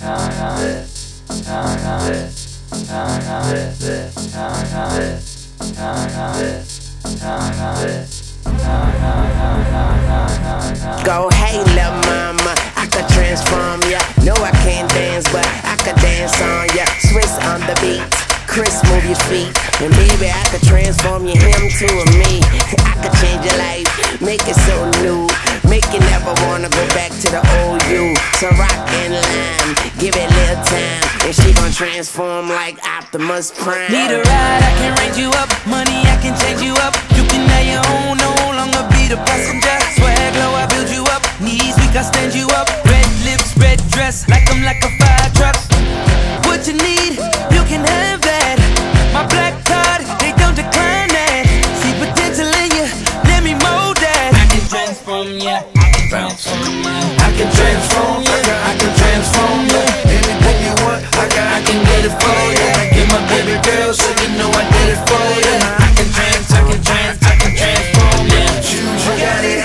Go, hey, lil' mama, I could transform ya. No, I can't dance, but I could dance on ya. Swizz on the beat, Chris, move your feet. And baby, I could transform you, him to a me. I could change your life, make it so new. Make you never wanna go back to the old you. So rock and line, give it a little time. And she gon' transform like Optimus Prime. Need a ride, I can range you up. Money, I can change you up. You can have your own, no longer be the passenger. Swag low, I build you up. Knees weak, I stand you up. Red lips, red dress, like I'm like a fire truck. What you need, you can have that. I can transform ya. I can transform you, I can transform you. Anything you want, I can, I can get it for you. Get my baby girl, so you know I did it for you. I can I can I can transform you. Shoes, you got it.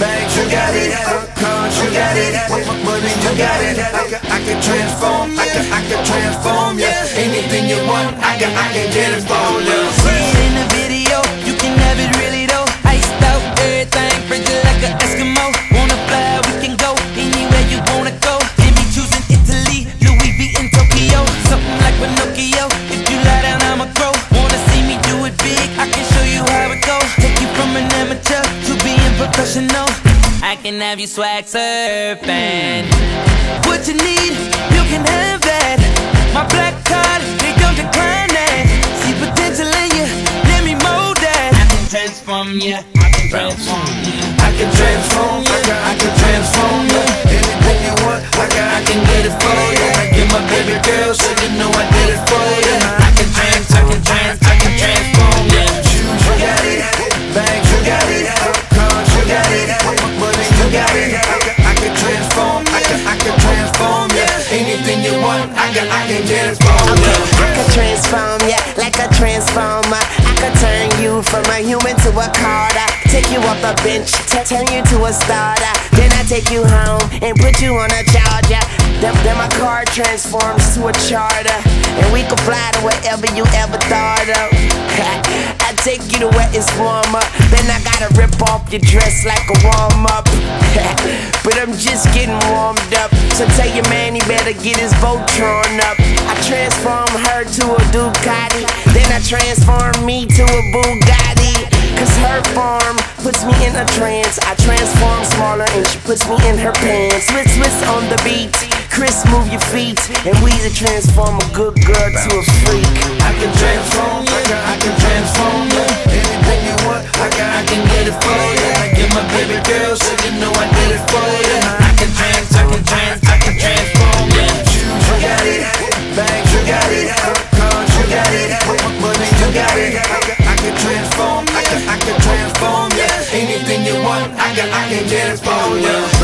Bags, you got it. Cars, you got it. Money, you got it. I can, I can transform, I can, I can transform you. Anything you want, I can, I can get it for you. Have you swag surfing. What you need, you can have that. My black card, they don't decline that. See potential in you, let me mold that. I can transform ya, I can transform I can, can for you. I could transform ya like a transformer. I could turn you from a human to a carter. Take you off the bench, turn you to a starter. Then I take you home and put you on a charger. Then, then my car transforms to a charter. And we can fly to wherever you ever thought of. I take you to where it's warmer. Then I gotta rip off your dress like a warm up. but I'm just getting warmed up. So tell your man he better get his Voltron up. I transform her to a Ducati, then I transform me to a Bugatti. Cause her form puts me in a trance. I transform smaller and she puts me in her pants. Swizz, Swizz on the beat. Chris, move your feet. And we to transform a good girl to a freak. I can transform you. I can transform you. Anything you want, I can, I can get it for you. I get my baby girl, so you know I did it for you. I can, I can get it for you.